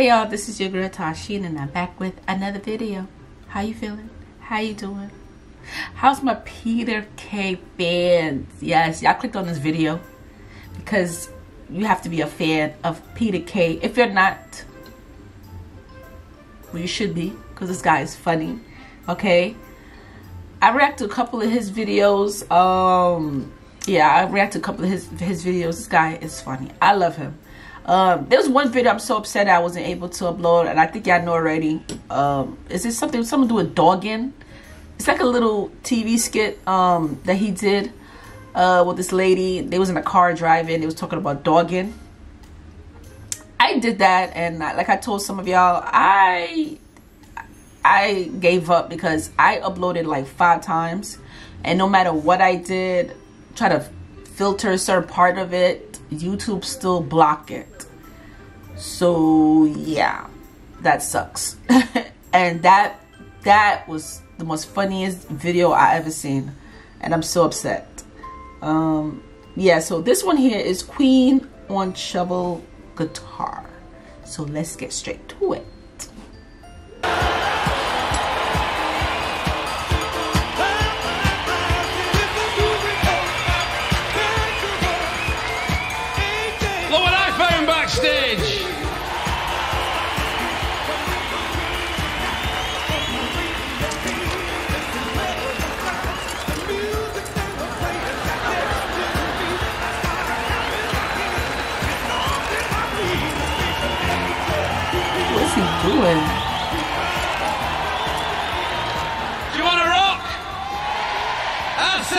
Hey y'all, this is your girl Tysheen and I'm back with another video. How you feeling? How you doing? How's my Peter Kay fans? Yes, y'all clicked on this video because you have to be a fan of Peter Kay If you're not, well you should be because this guy is funny. Okay? I react to a couple of his videos. Um yeah, I react to a couple of his his videos. This guy is funny. I love him. Um, there was one video I'm so upset I wasn't able to upload, and I think y'all know already. Um, is this something something do with dogging? It's like a little TV skit um, that he did uh, with this lady. They was in a car driving. They was talking about dogging. I did that, and I, like I told some of y'all, I I gave up because I uploaded like five times, and no matter what I did, try to filter a certain part of it YouTube still block it. So yeah, that sucks. and that that was the most funniest video I ever seen. And I'm so upset. Um yeah, so this one here is Queen on shovel guitar. So let's get straight to it.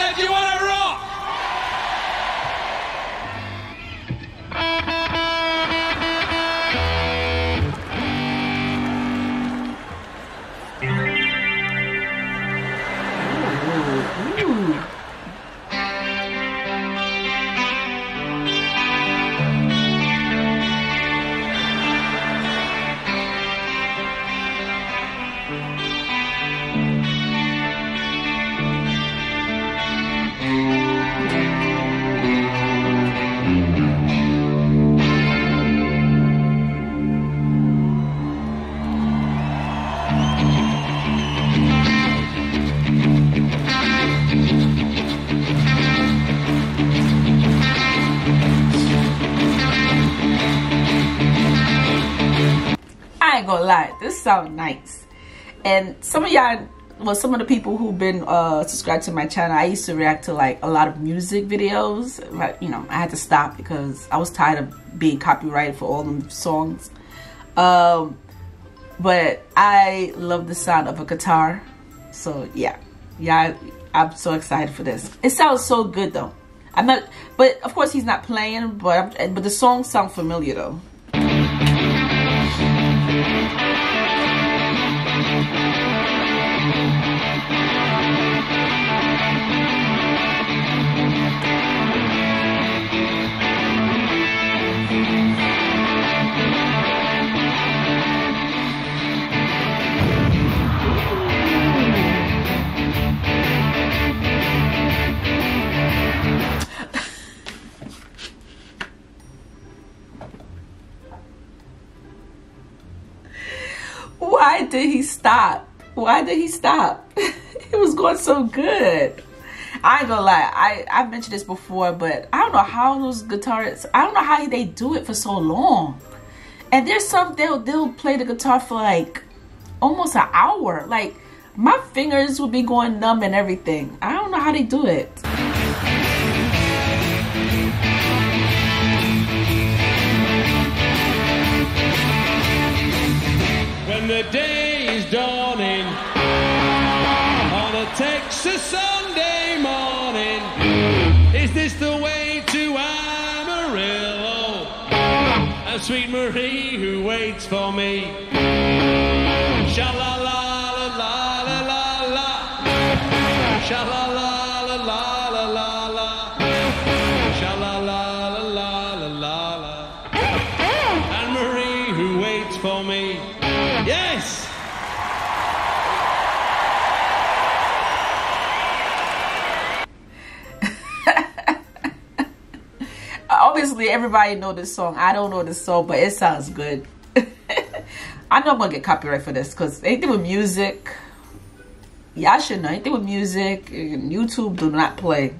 Said you want to rock. Gonna lie, this sounds nice. And some of y'all, well, some of the people who've been uh, subscribed to my channel, I used to react to like a lot of music videos. But, you know, I had to stop because I was tired of being copyrighted for all the songs. Um, but I love the sound of a guitar. So yeah, yeah, I'm so excited for this. It sounds so good though. I'm not, but of course he's not playing, but but the songs sound familiar though. Stop? Why did he stop? it was going so good. I ain't gonna lie, I, I've mentioned this before, but I don't know how those guitarists, I don't know how they do it for so long. And there's some, they'll, they'll play the guitar for like almost an hour. Like my fingers would be going numb and everything. I don't know how they do it. When the day is dawning on a Texas Sunday morning, is this the way to Amarillo? A sweet Marie who waits for me. Sha la la la la la la. Sha la la la la la la. Sha la la la la la la. And Marie who waits for me. Obviously, everybody know this song. I don't know this song, but it sounds good. I know I'm gonna get copyright for this because anything with music, y'all should know anything with music. YouTube do not play.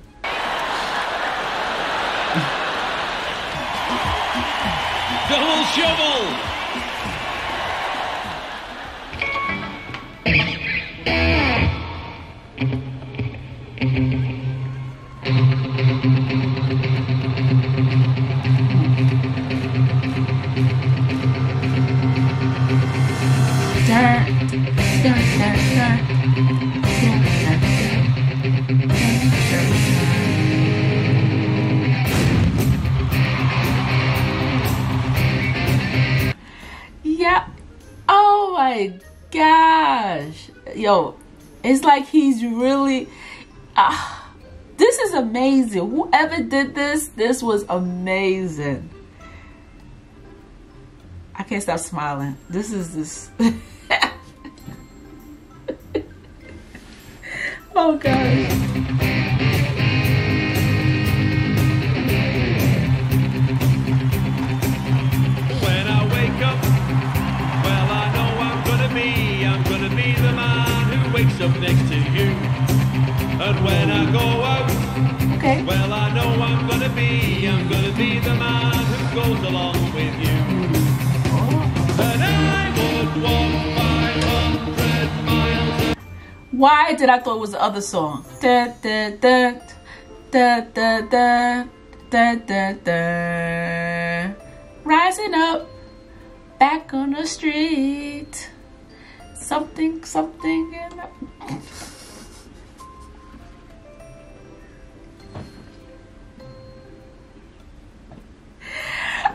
Double shovel. It's like he's really. Ah, this is amazing. Whoever did this, this was amazing. I can't stop smiling. This is this. oh god. Wakes up next to you. And when I go out, Okay. well, I know I'm gonna be, I'm gonna be the man who goes along with you. And I would walk 500 miles. Why did I thought it was the other song? Da da da da da da da da da. Rising up, back on the street. Something, something. In the...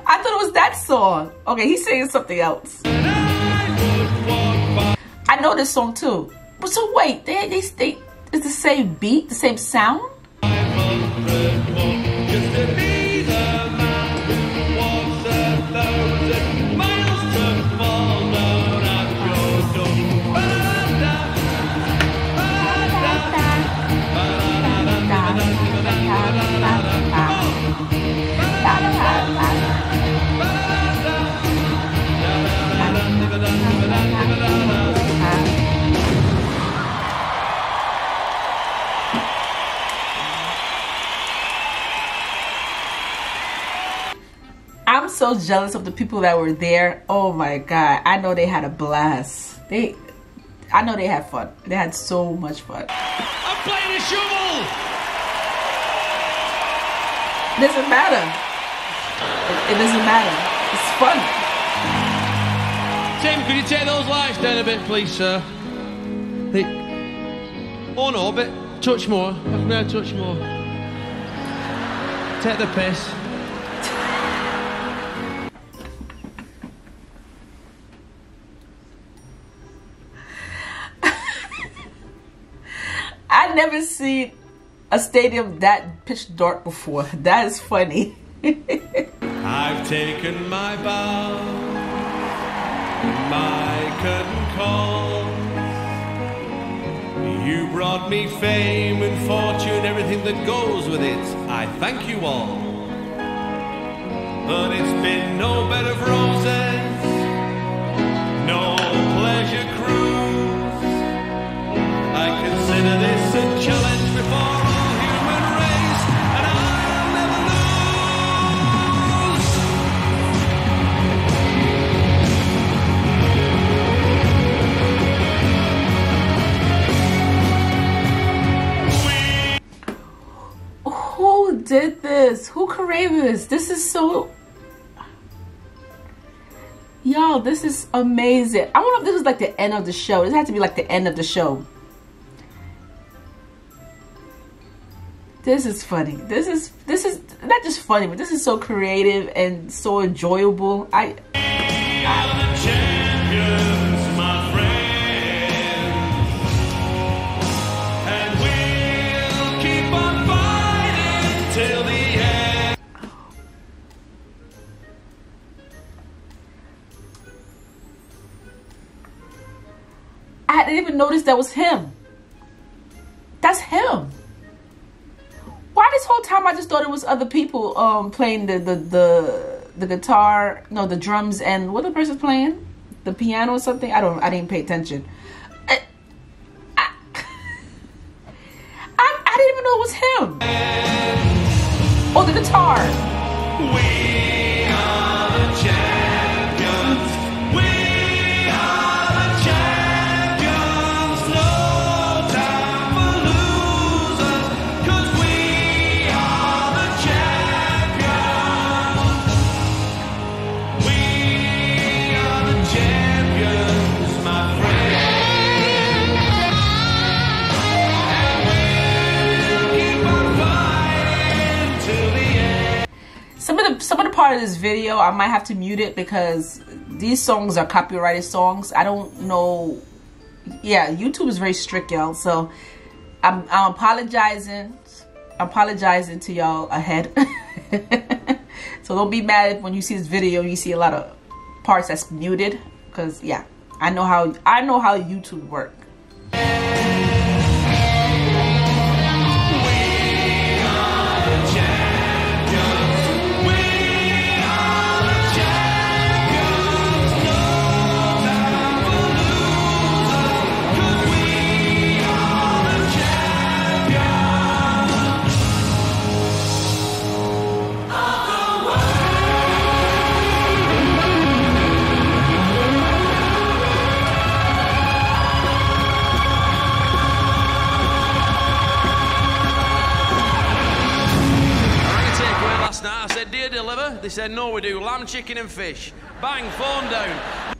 I thought it was that song. Okay, he's saying something else. I I know this song too. But so wait, they they they it's the same beat, the same sound? So jealous of the people that were there. Oh my god. I know they had a blast. They I know they had fun. They had so much fun. I'm playing a shovel! It doesn't matter. It, it doesn't matter. It's fun. Tim, could you take those lights down a bit, please, sir? Hey. Oh no, a bit. Touch more. No, touch more. Take the piss. Never seen a stadium that pitch dark before. That is funny. I've taken my bow, my curtain call. You brought me fame and fortune, everything that goes with it. I thank you all. But it's been no this? Who created this? This is so. Y'all, this is amazing. I wonder if this is like the end of the show. This had to be like the end of the show. This is funny. This is this is not just funny, but this is so creative and so enjoyable. I are didn't even notice that was him. That's him. Why this whole time I just thought it was other people um playing the the the, the guitar, no, the drums and what the person playing? the piano or something. I don't. I didn't pay attention. I, I, I, didn't even know it was him. Oh, the guitar. We some of the part of this video, I might have to mute it because these songs are copyrighted songs. I don't know. Yeah, YouTube is very strict, y'all. So I'm I'm apologizing. Apologizing to y'all ahead. so don't be mad when you see this video you see a lot of parts that's muted because yeah, I know how I know how YouTube work. Said, No, we do lamb, chicken, and fish. Bang, phone down.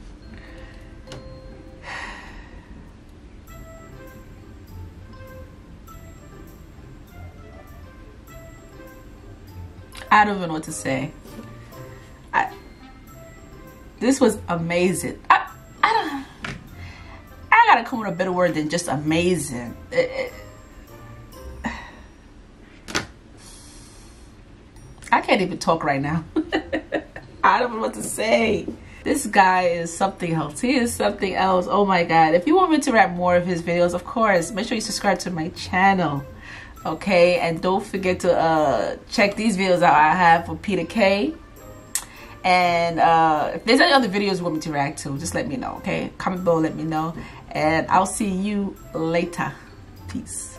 I don't even know what to say. I this was amazing. I I don't I gotta come with a better word than just amazing. It- it- I can't even talk right now. I don't know what to say. This guy is something else. He is something else. Oh my god. If you want me to wrap more of his videos, of course, make sure you subscribe to my channel. Okay, and don't forget to uh, check these videos out I have for Peter Kay. And uh, if there's any other videos you want me to react to, just let me know. Okay, comment below, let me know, and I'll see you later. Peace.